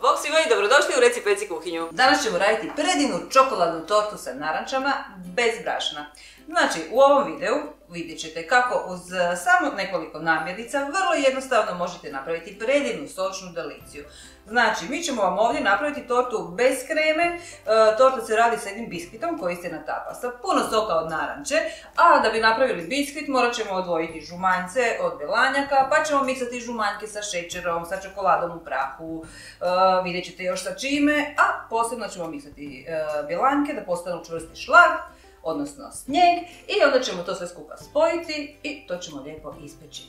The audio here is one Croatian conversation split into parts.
Bog svima i dobrodošli u Reci Peci kuhinju. Danas ćemo raditi predivnu čokoladnu tortu sa narančama bez brašna. Znači, u ovom videu vidjet ćete kako uz e, samo nekoliko namirnica vrlo jednostavno možete napraviti predivnu sočnu deliciju. Znači, mi ćemo vam ovdje napraviti tortu bez kreme, e, torta se radi sa jednim biskvitom koji se natapa sa puno soka od naranče, a da bi napravili biskvit morat ćemo odvojiti žumanjce od belanjaka, pa ćemo miksati žumanjke sa šećerom, sa čokoladom u prahu, e, vidjet ćete još sa čime, a posebno ćemo miksati belanjke da postanu čvrsti šlag, odnosno snijeg i onda ćemo to sve skupa spojiti i to ćemo lijepo ispeći.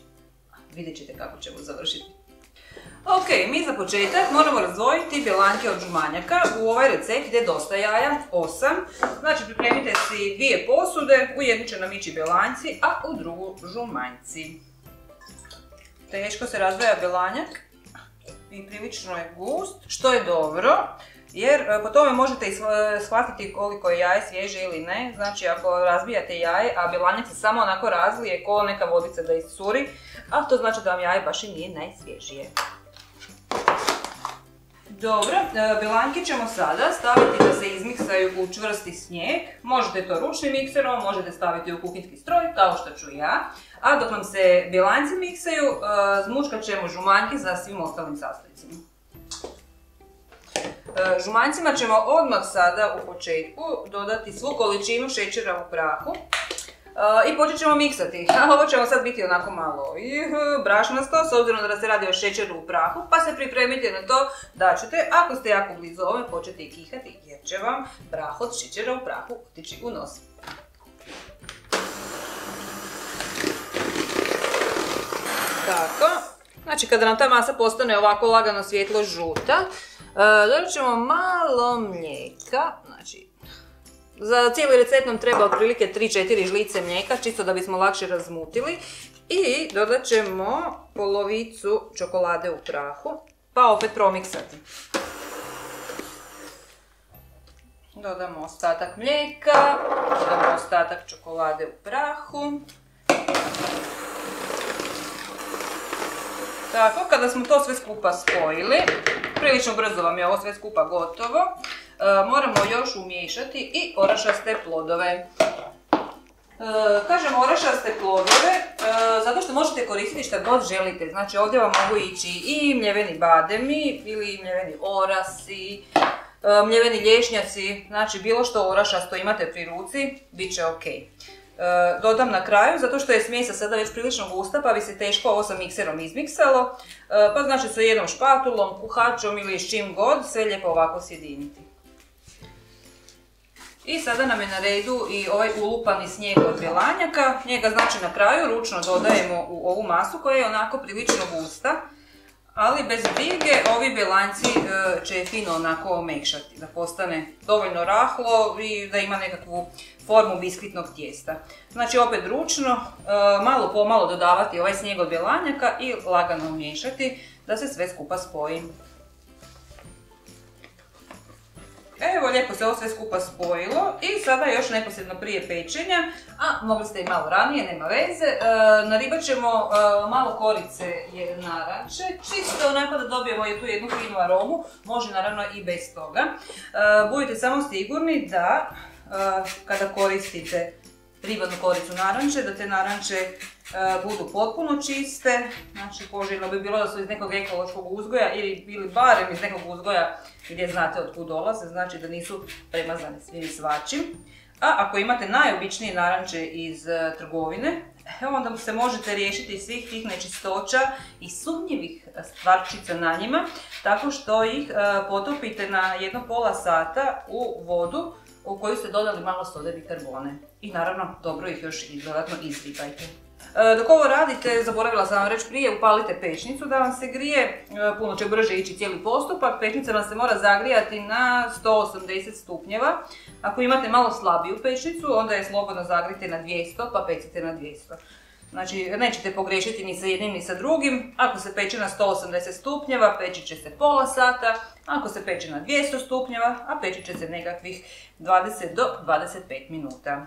Vidjet ćete kako ćemo završiti. Ok, mi za početak moramo razdvojiti bjelanke od žumanjaka. U ovaj recept ide dosta jaja, 8. Znači pripremite si dvije posude, u jednu će nam ići bjelanci, a u drugu žumanjci. Teško se razdvaja bjelanjak i prilično je gust, što je dobro. Jer e, po tome možete shvatiti koliko je jaje svježe ili ne. Znači ako razbijate jaje, a belanjak se samo onako razlije ko neka vodica da iscuri, a to znači da vam jaje baš i nije najsvježije. Dobro, e, belanjke ćemo sada staviti da se izmiksaju u čvrsti snijeg. Možete to ručnim mikserom, možete staviti u kuhinski stroj, kao što ću ja. A dok nam se bjelanjci miksaju, e, zmučkat ćemo žumanjke za svim ostalim sastojcima. E, žumanjcima ćemo odmah sada u početku dodati svu količinu šećera u prahu e, i počet ćemo miksati. Ovo će sad biti onako malo brašnasto, s obzirom da se radi o šećeru u prahu, pa se pripremite na to da ćete, ako ste jako blizu ove, početi kihati jer će vam prah od šećera u prahu otići u nos. Tako, znači kada nam ta masa postane ovako lagano svjetlo žuta, E, dodat ćemo malo mlijeka, znači za cijeli recept nam treba otprilike 3-4 žlice mlijeka, čisto da bismo lakše razmutili. I dodat ćemo polovicu čokolade u prahu, pa opet promiksati. Dodamo ostatak mlijeka, dodamo ostatak čokolade u prahu. Tako, kada smo to sve skupa spojili, prilično brzo vam je ovo sve skupa gotovo, e, moramo još umiješati i orašaste plodove. E, kažem orašaste plodove e, zato što možete koristiti šta god želite. Znači ovdje vam mogu ići i mljeveni bademi ili mljeveni orasi, mljeveni lješnjaci, znači bilo što orašasto imate pri ruci, bit će ok. E, dodam na kraju, zato što je smjesa sada već prilično gusta, pa bi se teško ovo sa mikserom izmiksalo. E, pa znači sa jednom špatulom, kuhačom ili s čim god, sve lijepo ovako sjediniti. I sada nam je na redu i ovaj ulupani snijeg od bjelanjaka. Njega znači na kraju ručno dodajemo u ovu masu koja je onako prilično gusta. Ali bez brige, ovi belanjci e, će fino onako omekšati, da postane dovoljno rahlo i da ima nekakvu formu biskvitnog tijesta. Znači opet ručno, e, malo po malo dodavati ovaj snijeg od belanjaka i lagano umiješati da se sve skupa spoji. Evo, lijepo se ovo sve skupa spojilo i sada još neposredno prije pečenja, a mogli ste i malo ranije, nema veze, e, naribat ćemo e, malo korice naranče, čisto onako da dobijemo tu jednu finu aromu, može naravno i bez toga. Budite samo sigurni da kada koristite ribanu koricu naranče, da te naranče budu potpuno čiste, znači poželjno bi bilo da su iz nekog ekološkog uzgoja ili, ili barem iz nekog uzgoja gdje znate od kud dolaze, znači da nisu premazane svim svačim. A ako imate najobičnije naranče iz e, trgovine, onda se možete riješiti svih tih nečistoća i sumnjivih stvarčica na njima, tako što ih e, potopite na jedno pola sata u vodu u koju ste dodali malo sode bikarbone. I naravno dobro ih još i dodatno izlipajte. E, dok ovo radite, zaboravila sam vam reći prije, upalite pečnicu da vam se grije, e, puno će brže ići cijeli postupak. Pečnica vam se mora zagrijati na 180 stupnjeva. Ako imate malo slabiju pečnicu, onda je slobodno zagrite na 200 pa pecite na 200. Znači, nećete pogrešiti ni sa jednim ni sa drugim. Ako se peče na 180 stupnjeva, peći će se pola sata. Ako se peče na 200 stupnjeva, a peći će se nekakvih 20 do 25 minuta.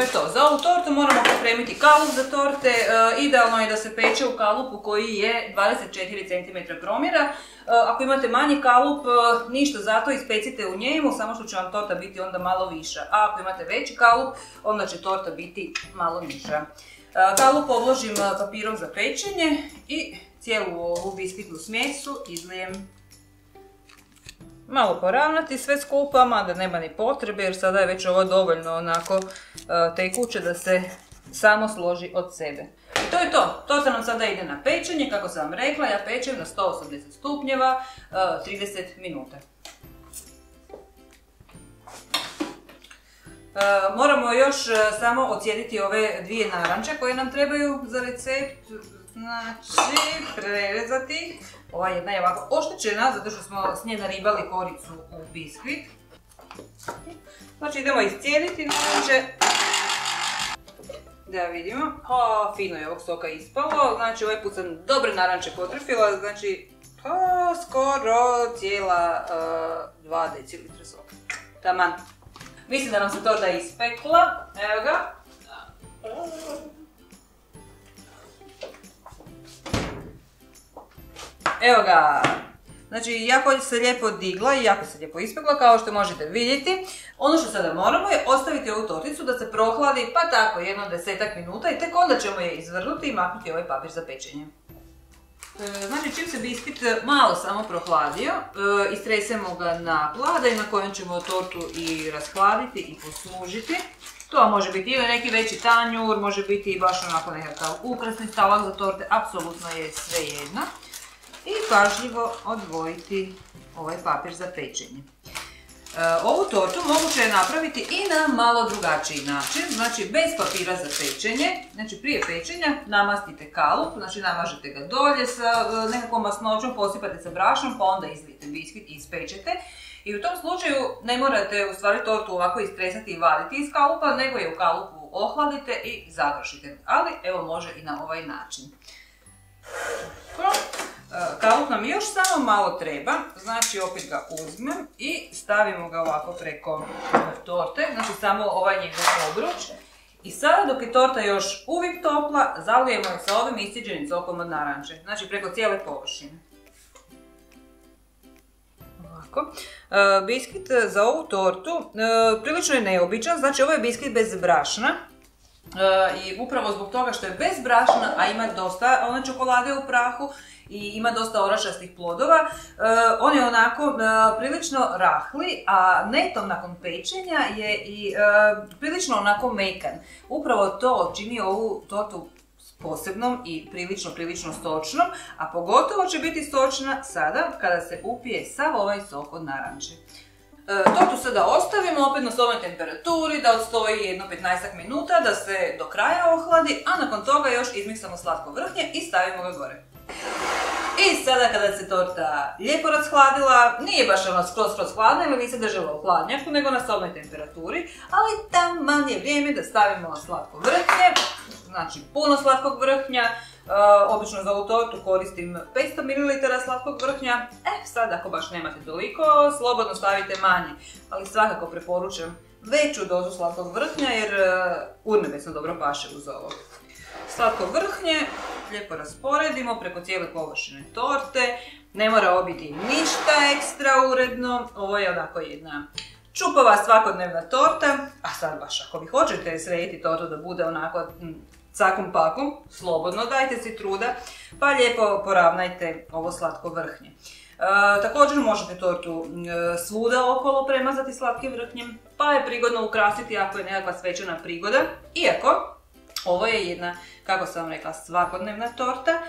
Je to. Za ovu tortu moramo pripremiti kalup za torte. E, idealno je da se peče u kalupu koji je 24 cm promjera. E, ako imate manji kalup, e, ništa zato ispecite u njemu, samo što će vam torta biti onda malo viša. A ako imate veći kalup, onda će torta biti malo niža. Kalup obložim papirom za pečenje i cijelu ovu biskvitnu smjesu izlijem malo poravnati sve skupa, mada nema ni potrebe jer sada je već ovo dovoljno onako uh, tekuće da se samo složi od sebe. to je to. To se nam sada ide na pečenje. Kako sam vam rekla, ja pečem na 180 stupnjeva 30 uh, minuta. Uh, moramo još samo ocijediti ove dvije naranče koje nam trebaju za recept. Znači, prerezati. Ova jedna je ovako oštećena, zato što smo s nje naribali koricu u biskvit. Znači idemo iscijediti naranče. Da vidimo. O, fino je ovog soka ispalo. Znači ovaj put sam dobre naranče potrefila. Znači, pa, skoro cijela uh, 2 decilitra soka. Taman. Mislim da nam se to da ispekla. Evo ga. Evo ga. Znači, jako se lijepo digla i jako se lijepo ispekla, kao što možete vidjeti. Ono što sada moramo je ostaviti ovu torticu da se prohladi, pa tako, jedno desetak minuta i tek onda ćemo je izvrnuti i maknuti ovaj papir za pečenje. E, znači, čim se biskvit malo samo prohladio, e, istresemo ga na plada i na kojem ćemo tortu i rashladiti i poslužiti. To može biti ili neki veći tanjur, može biti i baš onako nekakav ukrasni stavak za torte, apsolutno je sve jedno i pažljivo odvojiti ovaj papir za pečenje. E, ovu tortu moguće je napraviti i na malo drugačiji način, znači bez papira za pečenje, znači prije pečenja namastite kalup, znači namažete ga dolje sa e, nekakvom masnoćom, posipate sa brašnom, pa onda izlijete biskvit i ispečete. I u tom slučaju ne morate u stvari tortu ovako istresati i vaditi iz kalupa, nego je u kalupu ohladite i završite. Ali evo može i na ovaj način. E, kalup nam još samo malo treba, znači opet ga uzmem i stavimo ga ovako preko torte, znači samo ovaj njegov obruč. I sada dok je torta još uvijek topla, zalijemo je sa ovim isciđenim sokom od naranče, znači preko cijele površine. Ovako. E, biskit za ovu tortu e, prilično je neobičan, znači ovo je biskit bez brašna. I upravo zbog toga što je bez brašna, a ima dosta čokolade u prahu, i ima dosta orašastih plodova. E, on je onako e, prilično rahli, a netom nakon pečenja je i e, prilično onako mekan. Upravo to čini ovu tortu posebnom i prilično, prilično stočnom, a pogotovo će biti stočna sada kada se upije sav ovaj sok od naranče. Tortu sada ostavimo opet na sobnoj temperaturi, da odstoji jedno 15 minuta, da se do kraja ohladi, a nakon toga još izmiksamo slatko vrhnje i stavimo ga gore. I sada kada se torta lijepo rashladila, nije baš ono skroz skroz hladna ili nisi držala u hladnjaku, nego na sobnoj temperaturi, ali taman je vrijeme da stavimo slatko vrhnje, znači puno slatkog vrhnja, Uh, obično za ovu tortu koristim 500 ml slatkog vrhnja. E, sad ako baš nemate toliko, slobodno stavite manje. Ali svakako preporučam veću dozu slatkog vrhnja jer uh, urnebesno dobro paše uz ovo. Slatko vrhnje lijepo rasporedimo preko cijele površine torte. Ne mora ovo biti ništa ekstra uredno. Ovo je onako jedna čupava svakodnevna torta. A sad baš ako vi hoćete srediti tortu da bude onako cakom pakom, slobodno dajte si truda, pa lijepo poravnajte ovo slatko vrhnje. E, također možete tortu e, svuda okolo premazati slatkim vrhnjem, pa je prigodno ukrasiti ako je nekakva svečana prigoda, iako ovo je jedna, kako sam vam rekla, svakodnevna torta e,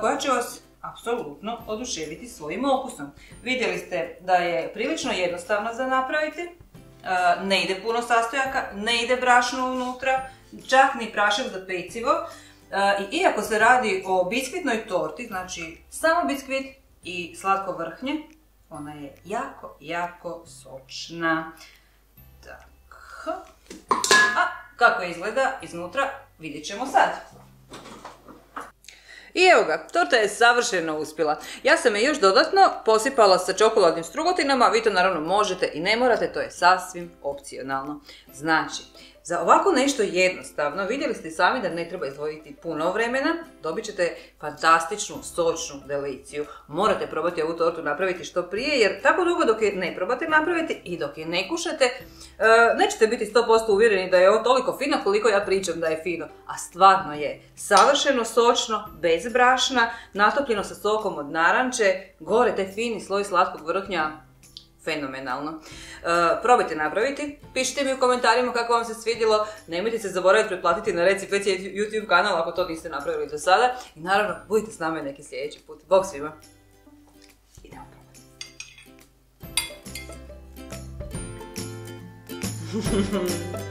koja će vas apsolutno oduševiti svojim okusom. Vidjeli ste da je prilično jednostavna za napraviti, e, ne ide puno sastojaka, ne ide brašno unutra, čak ni prašak za pecivo. E, iako se radi o biskvitnoj torti, znači samo biskvit i slatko vrhnje, ona je jako, jako sočna. Tako. A kako izgleda iznutra vidjet ćemo sad. I evo ga, torta je savršeno uspjela. Ja sam je još dodatno posipala sa čokoladnim strugotinama, vi to naravno možete i ne morate, to je sasvim opcionalno. Znači, Za ovako nešto jednostavno, vidjeli ste sami da ne treba izdvojiti puno vremena, dobit ćete fantastičnu, sočnu deliciju. Morate probati ovu tortu napraviti što prije, jer tako dugo dok je ne probate napraviti i dok je ne kušate, e, nećete biti 100% uvjereni da je ovo toliko fino koliko ja pričam da je fino. A stvarno je. Savršeno sočno, bez brašna, natopljeno sa sokom od naranče, gore taj fini sloj slatkog vrhnja, fenomenalno. Uh, probajte napraviti, pišite mi u komentarima kako vam se svidjelo, nemojte se zaboraviti pretplatiti na Reci YouTube kanal ako to niste napravili do sada i naravno budite s nama neki sljedeći put. Bog svima! Idemo probati.